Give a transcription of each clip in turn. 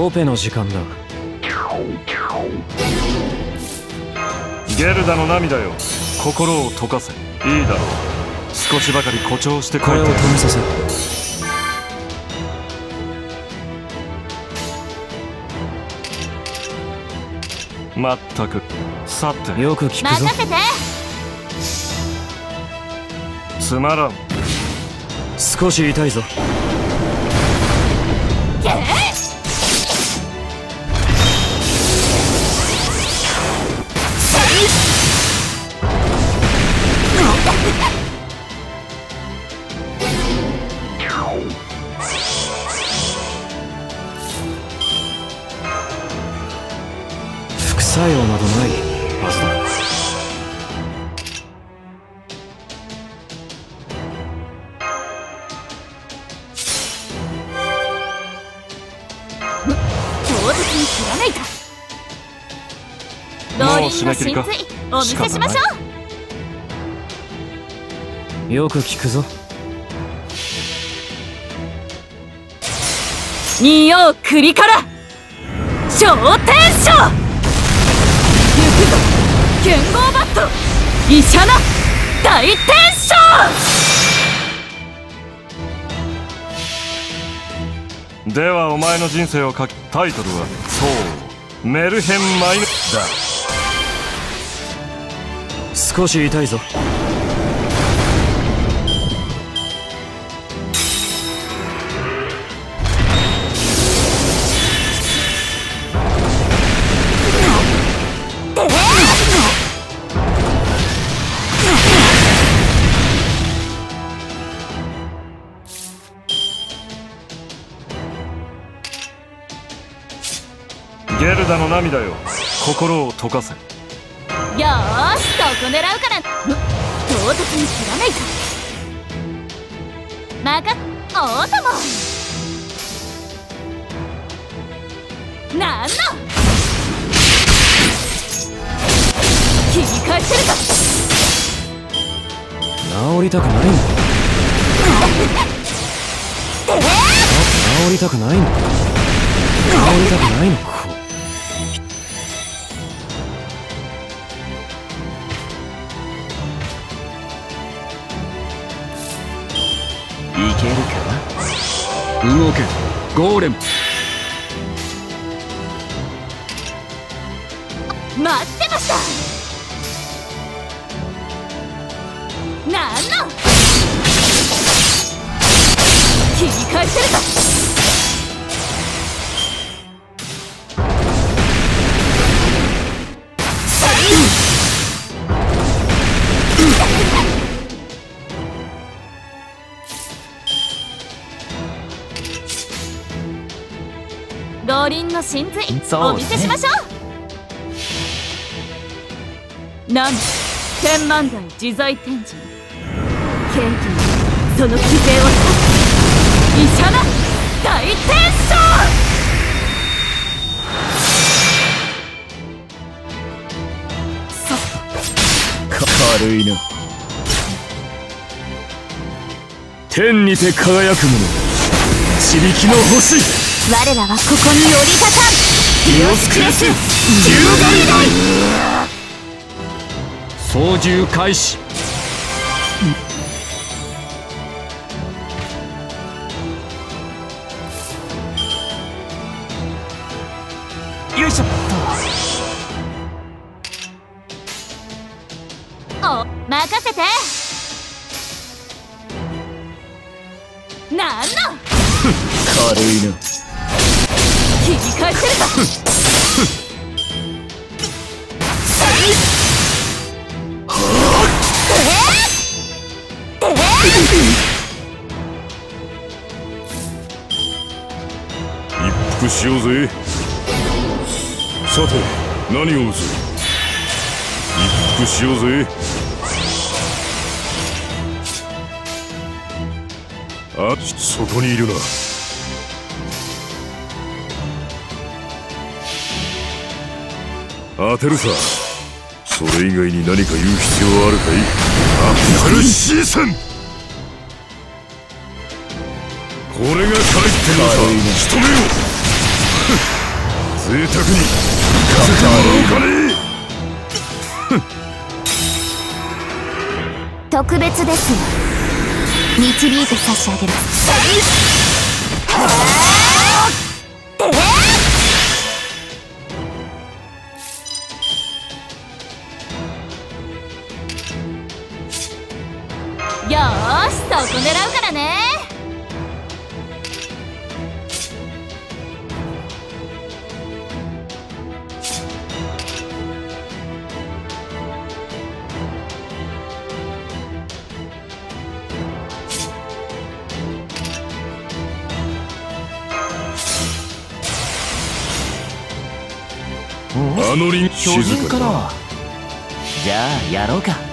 オペの時間だ。ゲルダの涙よ。心を溶かせ。いいだろう。少しばかり誇張してこれを止めさせまったく。さて。よく聞くぞ。任せて。つまらん。少し痛いぞ作用などないはずだ。強敵に切らないか。お見せしましょう。よく聞くぞ。仁王栗から昇天書行くぞ剣豪バット。医者な大天将ではお前の人生を書きタイトルはそう。メルヘンマイヌだ。少し痛いぞゲルダの涙よ。心を溶かせ。よーしそこ狙うから。む唐突に切らないか。まかおうともなんの。切り返せるか。治りたくないんだ治りたくないんだ治りたくないの。かけるか動け。ゴーレム。待ってました。なんの？切り返せるか。ロリンの真髄お見せしましょうなん天満台自在天神謙虚にその騎勢を医者な大天将軽いな。天にて輝く者。地力の星我らはここに降り立たん。ディオスクレス獣害操縦開始。よいしょっお任せて。なんのと軽いな切り返せるか一服しようぜ。さて何を打つ一服しようぜ。あそこにいるな。当てるさ。それ以外に何か言う必要あるかい？アップルシーズン。これが帰ってるのさ。仕留めよ贅沢に。行かせてもらおうかね特別ですよ。導いて差し上げます。しそこ狙うからね。あのリン巨人かなじゃあやろうか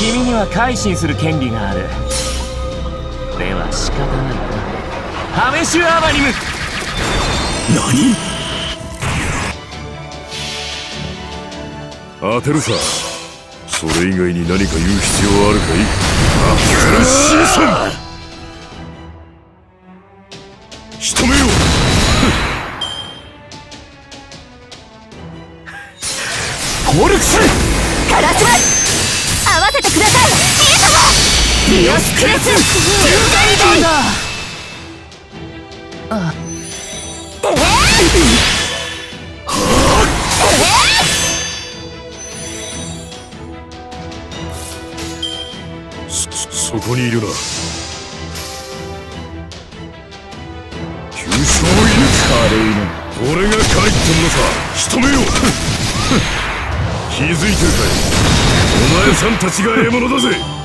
君には改心する権利がある。では仕方ないな。ハメシュアーマニム当てるさ。それ以外に何か言う必要あるかい？当てるシーソン仕留めよフォルクスカラスマ合わせてくださいイエ様ディオスクレス10回だそそこにいるな。急所を軽いね射俺が帰ってんのさ。仕留めよ 気づいてるかい？前さんたちが獲物だぜ。